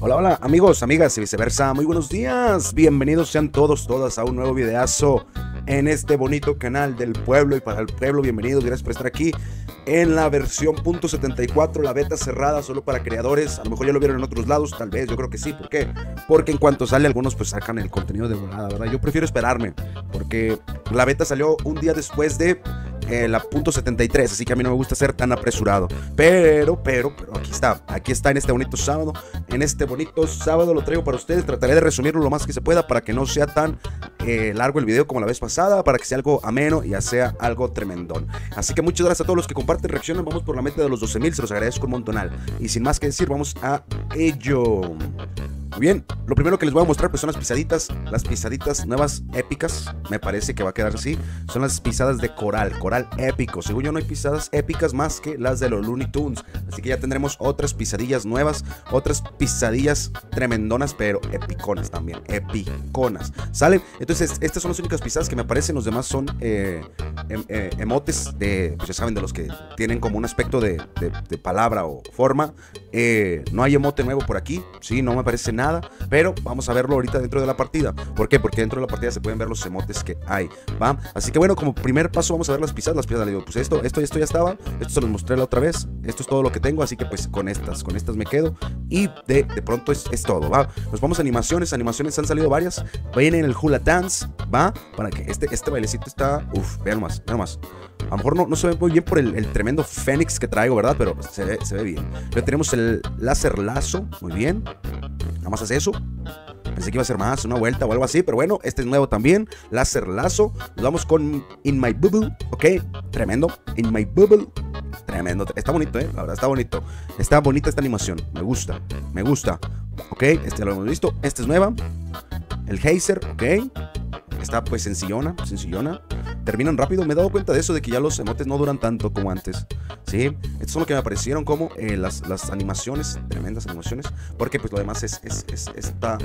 Hola, hola amigos, amigas y viceversa, muy buenos días, bienvenidos sean todos, todas a un nuevo videazo en este bonito canal del pueblo y para el pueblo, bienvenidos, gracias por estar aquí en la versión .74, la beta cerrada solo para creadores, a lo mejor ya lo vieron en otros lados, tal vez, yo creo que sí, ¿por qué? Porque en cuanto sale algunos pues sacan el contenido de volada, ¿verdad? Yo prefiero esperarme, porque la beta salió un día después de eh, la punto 73, así que a mí no me gusta ser tan apresurado. Pero, pero, pero aquí está, aquí está en este bonito sábado. En este bonito sábado lo traigo para ustedes. Trataré de resumirlo lo más que se pueda para que no sea tan eh, largo el video como la vez pasada, para que sea algo ameno y ya sea algo tremendón. Así que muchas gracias a todos los que comparten, reaccionan. Vamos por la meta de los 12.000, se los agradezco un montonal. Y sin más que decir, vamos a ello. Muy bien, lo primero que les voy a mostrar pues son las pisaditas, las pisaditas nuevas épicas, me parece que va a quedar así, son las pisadas de coral, coral épico, según yo no hay pisadas épicas más que las de los Looney Tunes, así que ya tendremos otras pisadillas nuevas, otras pisadillas tremendonas, pero epiconas también, epiconas, ¿sale? Entonces estas son las únicas pisadas que me aparecen, los demás son eh, em, eh, emotes de, pues ya saben, de los que tienen como un aspecto de, palabra o forma, eh, no hay emote nuevo por aquí, sí, no me aparece nada, pero vamos a verlo ahorita dentro de la partida. ¿Por qué? Porque dentro de la partida se pueden ver los emotes que hay, ¿va? Así que bueno, como primer paso vamos a ver las pisadas, las pisadas, le digo, pues esto, esto, esto ya estaba, esto se los mostré la otra vez, esto es todo lo que tengo, así que pues con estas, con estas me quedo y de, de pronto es, es, todo, ¿va? Nos vamos a animaciones, animaciones han salido varias, vienen en el hula dance, ¿va? Para que este, este bailecito está, uff, vean más, vean más. A lo mejor no, no se ve muy bien por el, tremendo fénix que traigo, ¿verdad? Pero se ve, se ve bien. Ya tenemos el láser lazo, muy bien. Nada más hace eso. Pensé que iba a ser más, una vuelta o algo así, pero bueno, este es nuevo también. Láser lazo. Nos vamos con In My Bubble, ok. Tremendo. In My Bubble. Tremendo. Está bonito, eh. La verdad, está bonito. Está bonita esta animación. Me gusta. Me gusta. Ok, este lo hemos visto. Esta es nueva. El Hazer, ok. Está pues sencillona, sencillona terminan rápido. Me he dado cuenta de eso, de que ya los emotes no duran tanto como antes. ¿sí? Estos son lo que me aparecieron como eh, las, las, animaciones, tremendas animaciones, porque pues lo demás es, es, es está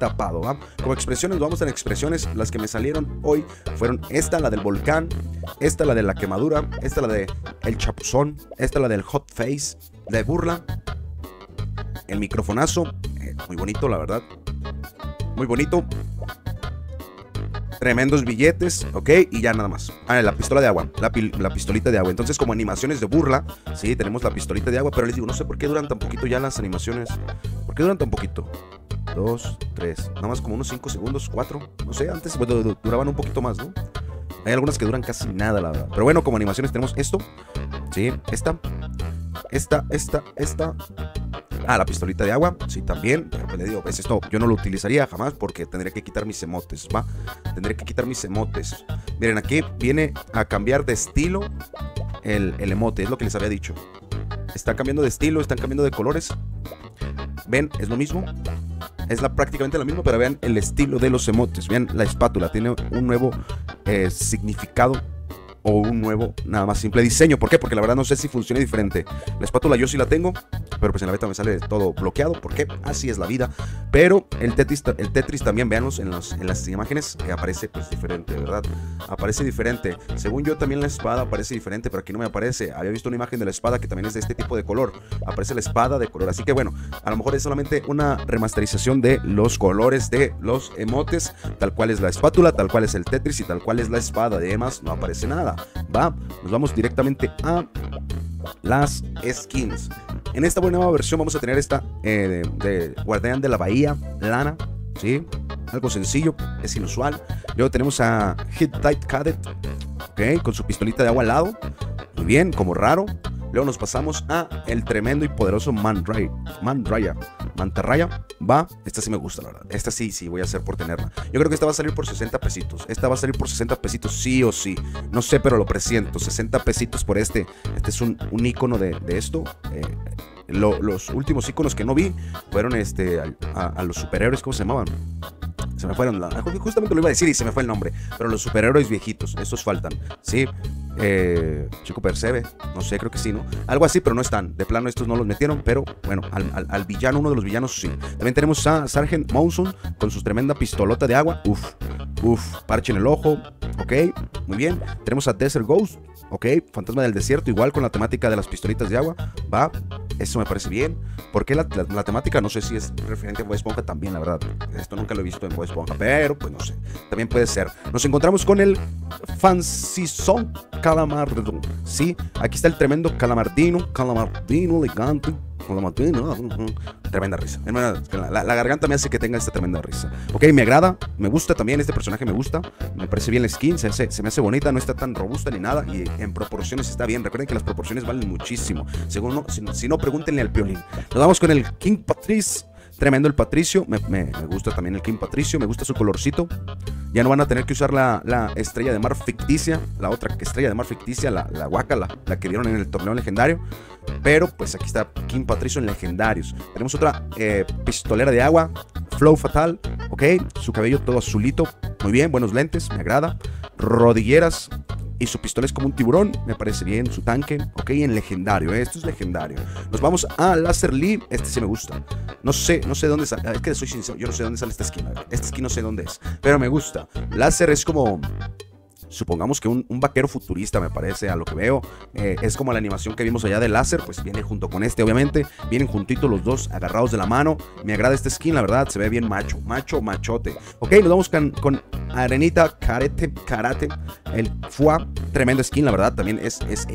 tapado. ¿va? Como expresiones, vamos a expresiones. Las que me salieron hoy fueron esta, la del volcán, esta, la de la quemadura, esta, la de el chapuzón, esta, la del hot face, de burla, el microfonazo, eh, muy bonito, la verdad. Muy bonito. Tremendos billetes, ¿ok? Y ya nada más. Ah, la pistola de agua, la, pistolita de agua. Entonces, como animaciones de burla, sí, tenemos la pistolita de agua, pero les digo, no sé por qué duran tan poquito ya las animaciones. ¿Por qué duran tan poquito? Dos, tres, nada más como unos cinco segundos, cuatro. No sé, antes duraban un poquito más, ¿no? Hay algunas que duran casi nada, la verdad. Pero bueno, como animaciones tenemos esto, sí, esta, esta, esta, esta, Ah, la pistolita de agua, sí, también. Pero le digo, pues esto yo no lo utilizaría jamás porque tendría que quitar mis emotes, ¿va? Tendría que quitar mis emotes. Miren, aquí viene a cambiar de estilo el, el emote, es lo que les había dicho. Está cambiando de estilo, están cambiando de colores. ¿Ven? Es lo mismo. Es la, prácticamente lo mismo, pero vean el estilo de los emotes. Vean la espátula, tiene un nuevo eh, significado o un nuevo, nada más simple diseño. ¿Por qué? Porque la verdad no sé si funciona diferente. La espátula yo sí la tengo, pero pues en la beta me sale todo bloqueado. ¿Por qué? Así es la vida. Pero el Tetris, el Tetris también, veanlos en, en las imágenes, que aparece pues diferente, ¿verdad? Aparece diferente. Según yo también la espada aparece diferente, pero aquí no me aparece. Había visto una imagen de la espada que también es de este tipo de color. Aparece la espada de color. Así que bueno, a lo mejor es solamente una remasterización de los colores de los emotes, tal cual es la espátula, tal cual es el Tetris y tal cual es la espada. Además, no aparece nada. Va, nos vamos directamente a las skins. En esta nueva versión vamos a tener esta eh, de, Guardián de la Bahía, Lana, ¿sí? Algo sencillo, es inusual. Luego tenemos a Hit Tight Cadet, con su pistolita de agua al lado. Muy bien, como raro. Luego nos pasamos a el tremendo y poderoso Man Mandraya. Mantarraya. Va. Esta sí me gusta, la verdad. Esta sí, sí, voy a hacer por tenerla. Yo creo que esta va a salir por 60 pesitos. Esta va a salir por 60 pesitos, sí o sí. No sé, pero lo presiento. 60 pesitos por este. Este es un, un icono de, esto. Eh, los últimos iconos que no vi fueron este, a, los superhéroes, ¿cómo se llamaban? Se me fueron, justamente lo iba a decir y se me fue el nombre, pero los superhéroes viejitos, esos faltan, ¿sí? Eh, Chico Percebe, no sé, creo que sí, ¿no? Algo así, pero no están. De plano, estos no los metieron, pero bueno, al, villano, uno de los villanos, sí. También tenemos a Sargent Monsoon con su tremenda pistolota de agua. Uf, uf, parche en el ojo. Ok, muy bien. Tenemos a Desert Ghost. ¿Ok? Fantasma del desierto, igual con la temática de las pistolitas de agua, va, eso me parece bien. porque la, la, temática? No sé si es referente a Bob Esponja también, la verdad. Esto nunca lo he visto en Bob Esponja, pero pues no sé, también puede ser. Nos encontramos con el Fancison Calamardino, ¿sí? Aquí está el tremendo Calamardino, Calamardino elegante Tremenda risa. La, la, garganta me hace que tenga esta tremenda risa. Ok, me agrada, me gusta también, este personaje me gusta. Me parece bien la skin, se, se me hace bonita, no está tan robusta ni nada. Y en proporciones está bien. Recuerden que las proporciones valen muchísimo. Según no, si, no, pregúntenle al Piolín. Nos vamos con el King Patrice. Tremendo el Patricio. Me, me, gusta también el King Patricio. Me gusta su colorcito. Ya no van a tener que usar la, la estrella de mar ficticia. La otra estrella de mar ficticia, la, la Waka, la, la que vieron en el torneo legendario. Pero pues aquí está King Patricio en legendarios. Tenemos otra eh, pistolera de agua, Flow Fatal, ok. Su cabello todo azulito, muy bien, buenos lentes, me agrada. Rodilleras, y su pistola es como un tiburón, me parece bien, su tanque, ok, en legendario, esto es legendario. Nos vamos a Laser Lee, este sí me gusta. No sé, no sé dónde sale, es que soy sincero, yo no sé dónde sale esta esquina, esta esquina no sé dónde es, pero me gusta. Láser es como supongamos que un, vaquero futurista, me parece, a lo que veo. Eh, es como la animación que vimos allá de láser, pues viene junto con este, obviamente. Vienen juntitos los dos, agarrados de la mano. Me agrada este skin, la verdad, se ve bien macho, macho, machote. Ok, nos vamos con, Arenita Karate, Karate, el FUA, tremendo skin, la verdad, también es, es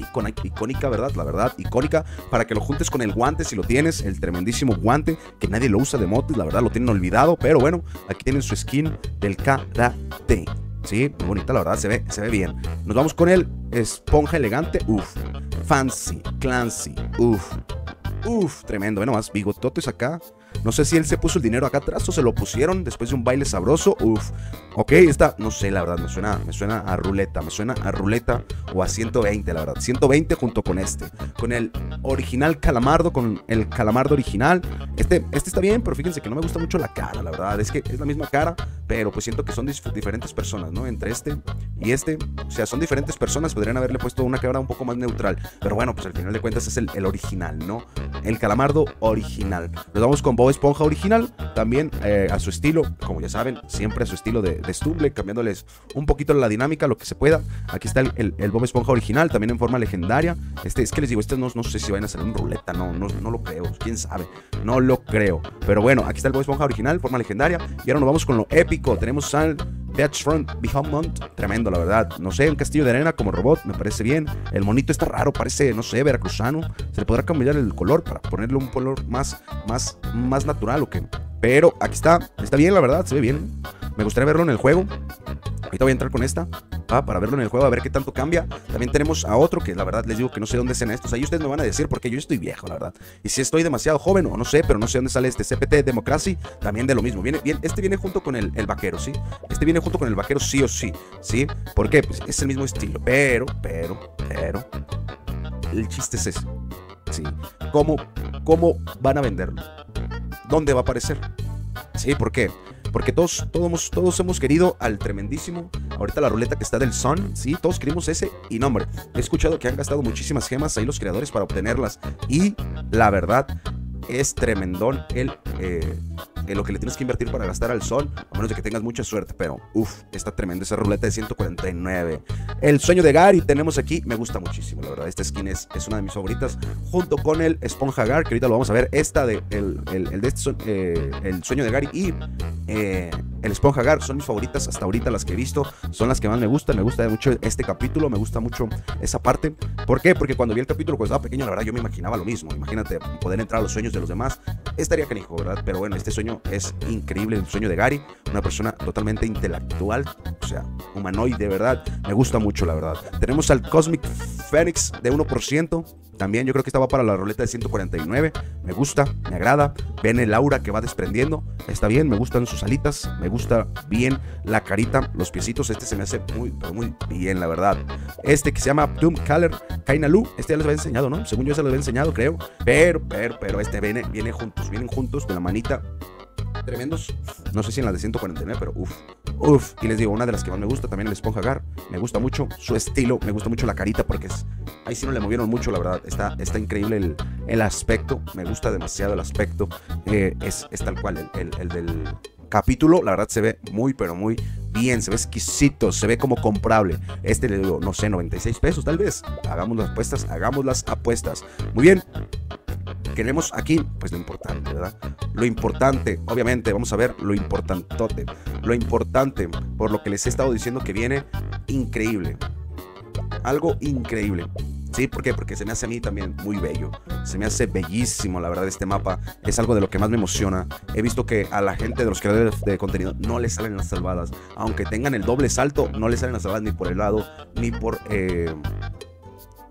icónica, ¿verdad? La verdad, icónica, para que lo juntes con el guante si lo tienes, el tremendísimo guante, que nadie lo usa de motos, la verdad, lo tienen olvidado, pero bueno, aquí tienen su skin del karate. Sí, muy bonita, la verdad, se ve, se ve bien. Nos vamos con el esponja elegante. Uf. Fancy, clancy. Uf. Uf, tremendo. Bueno, más bigototes acá. No sé si él se puso el dinero acá atrás o se lo pusieron después de un baile sabroso. Uf. Ok, esta, no sé, la verdad, me suena, me suena a ruleta. Me suena a ruleta o a 120, la verdad. 120 junto con este. Con el original calamardo, con el calamardo original. Este, este está bien, pero fíjense que no me gusta mucho la cara, la verdad. Es que es la misma cara, pero pues siento que son diferentes personas, ¿no? Entre este y este. O sea, son diferentes personas. Podrían haberle puesto una cara un poco más neutral. Pero bueno, pues al final de cuentas es el, el original, ¿no? El calamardo original. Nos vamos con Bob Esponja original, también eh, a su estilo, como ya saben, siempre a su estilo de, de cambiándoles un poquito la dinámica, lo que se pueda. Aquí está el, el, Bob Esponja original, también en forma legendaria. Este, es que les digo, este no, no sé si van a salir en ruleta, no, no, no lo creo, quién sabe, no lo creo. Pero bueno, aquí está el Bob Esponja original, forma legendaria. Y ahora nos vamos con lo épico. Tenemos al Beachfront Behemoth, tremendo, la verdad. No sé, un castillo de arena como robot, me parece bien. El monito está raro, parece, no sé, veracruzano. Se le podrá cambiar el color para ponerle un color más, más, más natural o qué. Pero aquí está, está bien, la verdad, se ve bien. Me gustaría verlo en el juego. Ahorita voy a entrar con esta para verlo en el juego, a ver qué tanto cambia. También tenemos a otro que la verdad les digo que no sé dónde sean estos. Ahí ustedes me van a decir porque yo estoy viejo, la verdad. Y si estoy demasiado joven o no sé, pero no sé dónde sale este CPT Democracy, también de lo mismo. Viene, bien, este viene junto con el, el, vaquero, ¿sí? Este viene junto con el vaquero sí o sí, ¿sí? ¿Por qué? Pues es el mismo estilo. Pero, pero, pero, el chiste es ese. ¿Sí? ¿Cómo, cómo van a venderlo? ¿Dónde va a aparecer? ¿Sí? ¿Por qué? Porque todos, todos, todos hemos querido al tremendísimo. Ahorita la ruleta que está del Sun, sí, todos queremos ese. Y no, hombre, he escuchado que han gastado muchísimas gemas ahí los creadores para obtenerlas. Y la verdad, es tremendón el, eh, lo que le tienes que invertir para gastar al sol, a menos de que tengas mucha suerte, pero uff, está tremendo esa ruleta de 149. El sueño de Gary tenemos aquí, me gusta muchísimo, la verdad, esta skin es, es una de mis favoritas, junto con el Esponja Gar, que ahorita lo vamos a ver, esta de el, el, de este eh, el sueño de Gary y eh, el Esponja Gar son mis favoritas hasta ahorita, las que he visto, son las que más me gustan, me gusta mucho este capítulo, me gusta mucho esa parte. ¿Por qué? Porque cuando vi el capítulo cuando estaba pequeño, la verdad yo me imaginaba lo mismo, imagínate poder entrar a los sueños de los demás, estaría canijo, ¿verdad? Pero bueno, este sueño es increíble, el sueño de Gary, una persona totalmente intelectual, o sea, humanoide, ¿verdad? Me gusta mucho, la verdad. Tenemos al Cosmic Phoenix de 1%, también yo creo que estaba para la roleta de 149. Me gusta, me agrada. Ven el aura que va desprendiendo. Está bien, me gustan sus alitas. Me gusta bien la carita, los piecitos. Este se me hace muy, muy bien, la verdad. Este que se llama Doom Color Kainalu. Este ya les había enseñado, ¿no? Según yo se lo había enseñado, creo. Pero, pero, pero este viene, viene juntos. Vienen juntos de la manita tremendos. No sé si en la de 149, pero uff, uff. Y les digo, una de las que más me gusta también el Esponja Gar. Me gusta mucho su estilo, me gusta mucho la carita porque es, ahí sí no le movieron mucho, la verdad. Está, está increíble el, el aspecto, me gusta demasiado el aspecto. Eh, es, es, tal cual el, el, del capítulo, la verdad se ve muy, pero muy bien, se ve exquisito, se ve como comprable. Este le digo, no sé, 96 pesos tal vez. Hagamos las apuestas, hagamos las apuestas. Muy bien. Queremos aquí, pues lo importante, ¿verdad? Lo importante, obviamente, vamos a ver lo importantote. Lo importante, por lo que les he estado diciendo que viene increíble. Algo increíble. ¿Sí? ¿Por qué? Porque se me hace a mí también muy bello. Se me hace bellísimo, la verdad, este mapa. Es algo de lo que más me emociona. He visto que a la gente de los creadores de contenido no les salen las salvadas. Aunque tengan el doble salto, no les salen las salvadas ni por el lado, ni por, eh,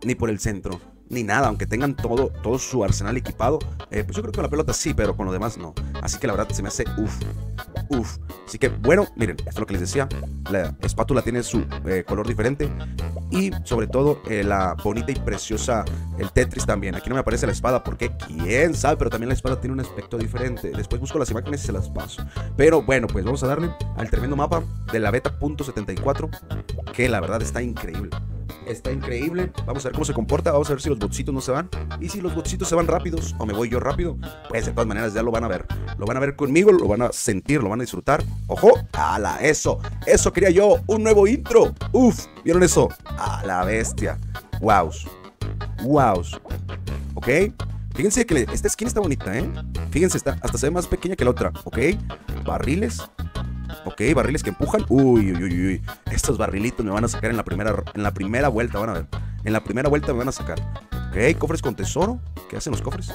ni por el centro ni nada, aunque tengan todo, todo su arsenal equipado, eh, pues yo creo que con la pelota sí, pero con lo demás no. Así que la verdad se me hace uff, uff. Así que bueno, miren, esto es lo que les decía, la espátula tiene su eh, color diferente y sobre todo eh, la bonita y preciosa, el Tetris también. Aquí no me aparece la espada porque quién sabe, pero también la espada tiene un aspecto diferente. Después busco las imágenes y se las paso. Pero bueno, pues vamos a darle al tremendo mapa de la beta .74 que la verdad está increíble. Está increíble. Vamos a ver cómo se comporta. Vamos a ver si los botsitos no se van. Y si los botsitos se van rápidos o me voy yo rápido, pues de todas maneras ya lo van a ver. Lo van a ver conmigo, lo van a sentir, lo van a disfrutar. ¡Ojo! ¡Hala! Eso. Eso quería yo. Un nuevo intro. Uf. ¿Vieron eso? ¡A la bestia! ¡Wows! ¡Wows! ¿Ok? Fíjense que esta skin está bonita, ¿eh? Fíjense, está, hasta se ve más pequeña que la otra, ¿ok? Barriles, Ok, barriles que empujan. Uy, uy, uy, uy. Estos barrilitos me van a sacar en la primera, en la primera vuelta, van a ver. En la primera vuelta me van a sacar. Ok, cofres con tesoro. ¿Qué hacen los cofres?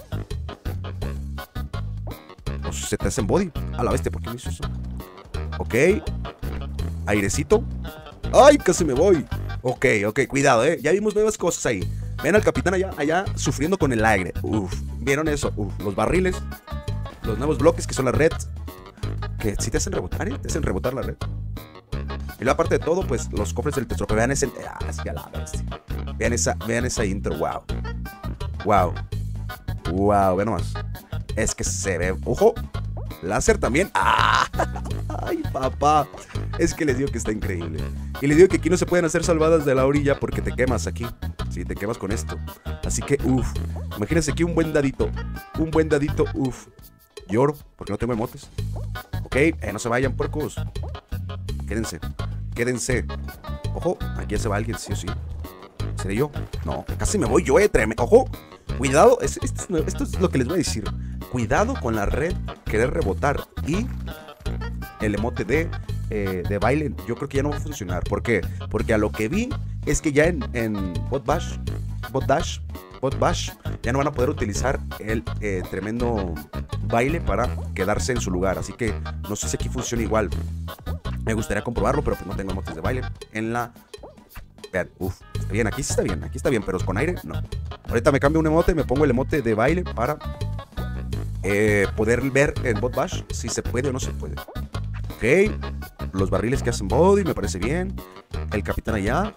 se te hacen body. A la bestia, ¿por qué me hizo eso? Ok. Airecito. ¡Ay, casi me voy! Ok, ok, cuidado, eh. Ya vimos nuevas cosas ahí. Ven al capitán allá, allá sufriendo con el aire. Uf, ¿vieron eso? Uf, los barriles. Los nuevos bloques que son las reds que si te hacen rebotar, ¿eh? te hacen rebotar la red. Y luego, aparte de todo, pues los cofres del tesoro. Vean ese. Ah, Vean esa, vean esa intro. Wow. Wow. Wow, vean nomás. Es que se ve. ¡Ojo! Láser también. ¡Ah! ¡Ay, papá! Es que les digo que está increíble. Y les digo que aquí no se pueden hacer salvadas de la orilla porque te quemas aquí. Sí, te quemas con esto. Así que, uff. Imagínense aquí un buen dadito. Un buen dadito, uff. Lloro porque no tengo emotes. Ok, no se vayan, puercos. Quédense, quédense. Ojo, aquí se va alguien, sí o sí. ¿Seré yo? No, casi me voy yo, eh, tremendo. Ojo, cuidado, esto es lo que les voy a decir. Cuidado con la red, querer rebotar. Y el emote de, eh, de baile, yo creo que ya no va a funcionar. ¿Por qué? Porque a lo que vi es que ya en, en Bot Bash, Bot Dash, Bot Bash, ya no van a poder utilizar el eh, tremendo baile para quedarse en su lugar. Así que no sé si aquí funciona igual. Me gustaría comprobarlo, pero pues no tengo emotes de baile. En la... Vean, uff, está bien, aquí sí está bien, aquí está bien, pero con aire no. Ahorita me cambio un emote, me pongo el emote de baile para eh, poder ver en Bot Bash si se puede o no se puede. Ok, los barriles que hacen body, me parece bien. El capitán allá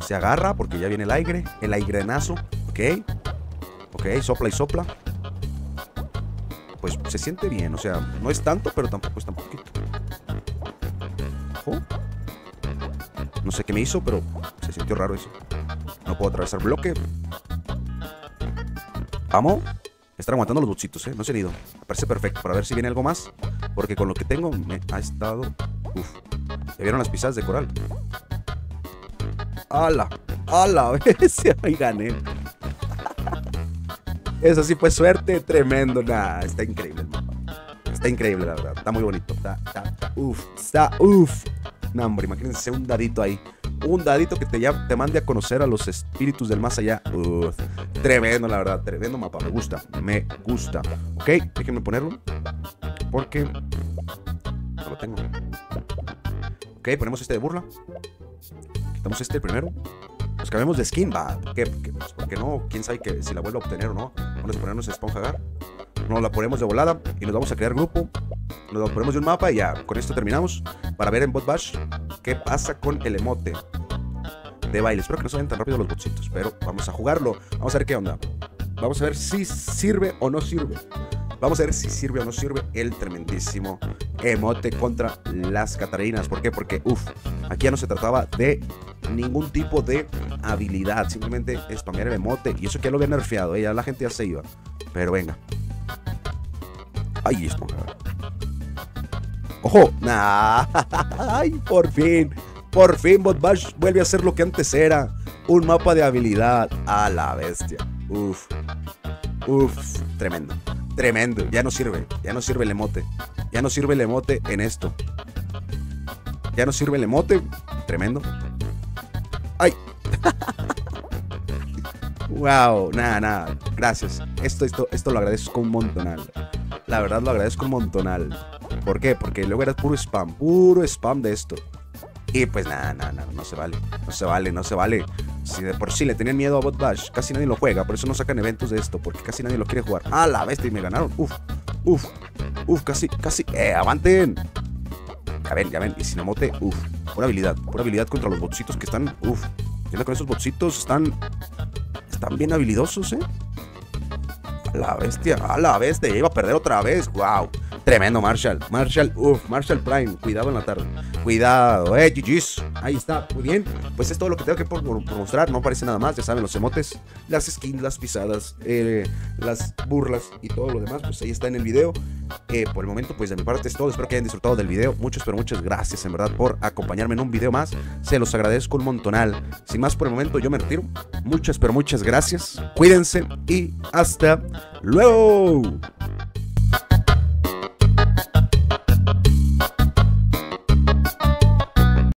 se agarra porque ya viene el aire, el airenazo, ok. Ok, sopla y sopla. Pues se siente bien, o sea, no es tanto, pero tampoco es tan poquito. No sé qué me hizo, pero se sintió raro eso. No puedo atravesar bloque. Vamos. Están aguantando los buchitos, ¿eh? No se han ido. Me parece perfecto para ver si viene algo más. Porque con lo que tengo me ha estado... Uf. ¿Le vieron las pisadas de coral? ¡Hala! ¡Hala! Ahí gané. Eso sí fue suerte tremendo. Nah, está increíble el mapa. Está increíble, la verdad. Está muy bonito. Está, está, está uf. Está uf. No, hombre, imagínense un dadito ahí. Un dadito que te, ya, te mande a conocer a los espíritus del más allá. Uf. Tremendo, la verdad. Tremendo mapa. Me gusta. Me gusta. Ok, déjenme ponerlo. Porque no lo tengo. Ok, ponemos este de burla. Quitamos este primero. Nos cambiamos de skin, va. ¿Por qué? Pues, no, quién sabe que si la vuelvo a obtener o no. Vamos a ponernos esponja gar. Nos la ponemos de volada y nos vamos a crear grupo. Nos ponemos de un mapa y ya. Con esto terminamos. Para ver en Bot Bash qué pasa con el emote de baile. Espero que no se vayan tan rápido los botsitos, pero vamos a jugarlo. Vamos a ver qué onda. Vamos a ver si sirve o no sirve. Vamos a ver si sirve o no sirve el tremendísimo emote contra las Catarinas. ¿Por qué? Porque, uff, aquí ya no se trataba de ningún tipo de habilidad. Simplemente spamear el emote. Y eso que ya lo había nerfeado. ¿eh? La gente ya se iba. Pero venga. Ay, esponja. Ojo. Nah. Ay, por fin. Por fin Bot Bash vuelve a ser lo que antes era. Un mapa de habilidad. A la bestia. Uf. Uf. Tremendo. Tremendo. Ya no sirve. Ya no sirve el emote. Ya no sirve el emote en esto. Ya no sirve el emote. Tremendo. ¡Ay! wow, nada, nada. Gracias. Esto, esto, lo agradezco un montonal. La verdad lo agradezco un montonal. ¿Por qué? Porque luego era puro spam, puro spam de esto. Y pues nada, nada, nada, no se vale. No se vale, no se vale. Si de por sí le tenían miedo a Bot Bash, casi nadie lo juega. Por eso no sacan eventos de esto, porque casi nadie lo quiere jugar. Ah, la bestia y me ganaron. Uf, uf, uf, casi, casi. ¡Eh, avanten! Ya ven, ya ven. Y Sinamote, uff, pura habilidad. Pura habilidad contra los botcitos que están, uff. Viendo con esos botcitos están. Están bien habilidosos, eh. A la bestia, a la bestia. Iba a perder otra vez. Wow. Tremendo Marshall. Marshall, uff, Marshall Prime. Cuidado en la tarde. Cuidado, eh, GG's. Ahí está, muy bien. Pues es todo lo que tengo que por, mostrar. No parece nada más. Ya saben, los emotes, las skins, las pisadas, eh, las burlas y todo lo demás. Pues ahí está en el video. Eh, por el momento, pues de mi parte es todo. Espero que hayan disfrutado del video. Muchas, pero muchas gracias en verdad por acompañarme en un video más. Se los agradezco un montonal. Sin más por el momento, yo me retiro. Muchas, pero muchas gracias. Cuídense y hasta luego.